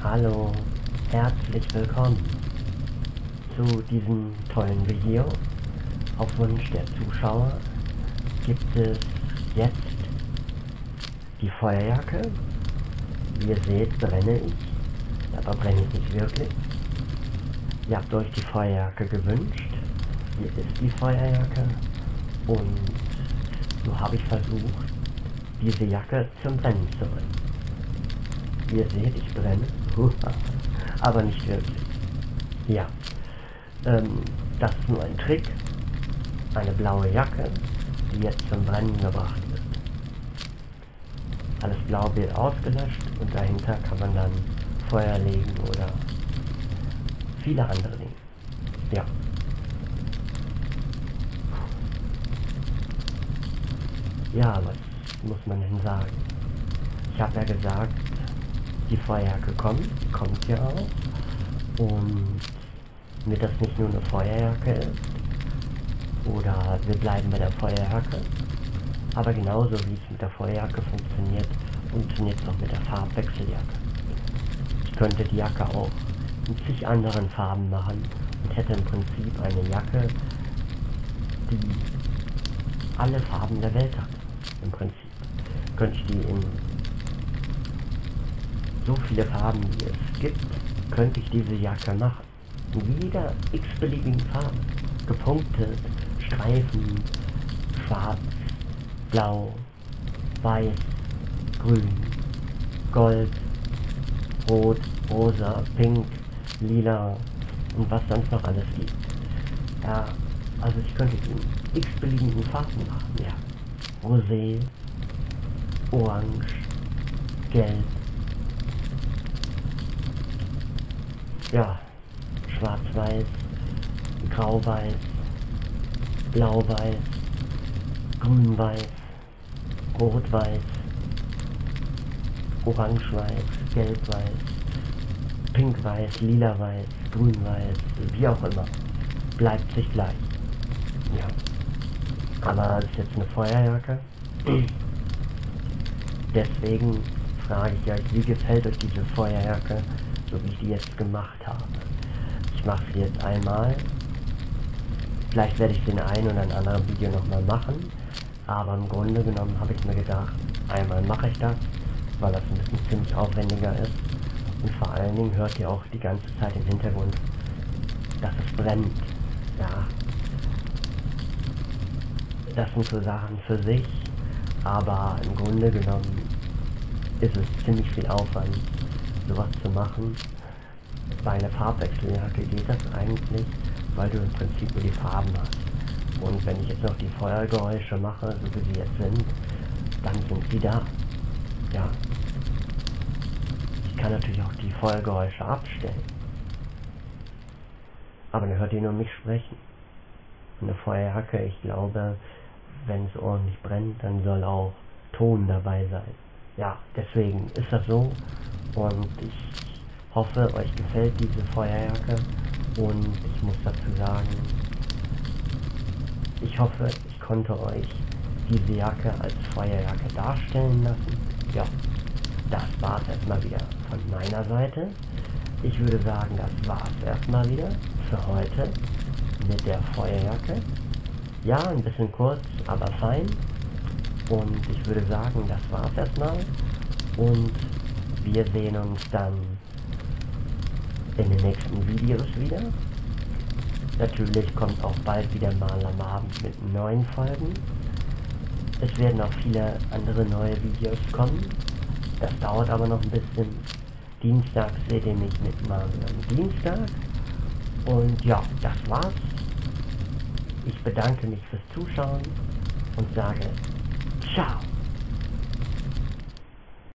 Hallo, herzlich willkommen zu diesem tollen Video. Auf Wunsch der Zuschauer gibt es jetzt die Feuerjacke. Wie ihr seht, brenne ich, aber brenne ich nicht wirklich. Ihr habt euch die Feuerjacke gewünscht. Hier ist die Feuerjacke und so habe ich versucht, diese Jacke zum Brennen zu bringen. Ihr seht, ich brenne. Aber nicht wirklich. Ja. Ähm, das ist nur ein Trick. Eine blaue Jacke, die jetzt zum Brennen gebracht wird. Alles Blau wird ausgelöscht und dahinter kann man dann Feuer legen oder viele andere Dinge. Ja. Ja, was muss man denn sagen? Ich habe ja gesagt, die Feuerjacke kommt, kommt ja auch. Und wird das nicht nur eine Feuerjacke ist, oder wir bleiben bei der Feuerjacke, aber genauso wie es mit der Feuerjacke funktioniert, funktioniert es auch mit der Farbwechseljacke. Ich könnte die Jacke auch in zig anderen Farben machen und hätte im Prinzip eine Jacke, die alle Farben der Welt hat. Im Prinzip könnte ich die in so viele Farben wie es gibt, könnte ich diese Jacke machen. Jeder x-beliebigen Farbe. Gepunktet, Streifen, schwarz, blau, weiß, grün, gold, rot, rosa, pink, lila und was sonst noch alles gibt. Ja, also ich könnte die in x-beliebigen Farben machen, ja. Rosé, Orange, Gelb, ja, schwarz-weiß, grau-weiß, blau-weiß, grün-weiß, rot-weiß, orange-weiß, gelb-weiß, pink-weiß, lila-weiß, grün-weiß, wie auch immer. Bleibt sich gleich. Ja. Aber es ist jetzt eine Feuerjacke. Deswegen frage ich euch, wie gefällt euch diese Feuerjacke? So wie ich die jetzt gemacht habe. Ich mache sie jetzt einmal. Vielleicht werde ich den einen oder anderen Video nochmal machen. Aber im Grunde genommen habe ich mir gedacht, einmal mache ich das, weil das ein bisschen ziemlich aufwendiger ist. Und vor allen Dingen hört ihr auch die ganze Zeit im Hintergrund, dass es brennt. Ja. Das sind so Sachen für sich, aber im Grunde genommen ist es ziemlich viel Aufwand, sowas zu machen. Bei einer Farbwechseljacke geht das eigentlich, weil du im Prinzip nur die Farben hast. Und wenn ich jetzt noch die Feuergeräusche mache, so wie sie jetzt sind, dann sind sie da. Ja. Ich kann natürlich auch die Feuergeräusche abstellen. Aber dann hört ihr nur mich sprechen. Eine Feuerjacke, ich glaube, wenn es ordentlich brennt, dann soll auch Ton dabei sein. Ja, deswegen ist das so. Und ich hoffe, euch gefällt diese Feuerjacke. Und ich muss dazu sagen, ich hoffe, ich konnte euch diese Jacke als Feuerjacke darstellen lassen. Ja, das war es erstmal wieder von meiner Seite. Ich würde sagen, das war es erstmal wieder für heute mit der Feuerjacke. Ja, ein bisschen kurz, aber fein. Und ich würde sagen, das war es erstmal. Und wir sehen uns dann in den nächsten Videos wieder. Natürlich kommt auch bald wieder mal am Abend mit neuen Folgen. Es werden auch viele andere neue Videos kommen. Das dauert aber noch ein bisschen. Dienstag seht ihr mich mit mal am Dienstag. Und ja, das war's. Ich bedanke mich fürs Zuschauen und sage Ciao.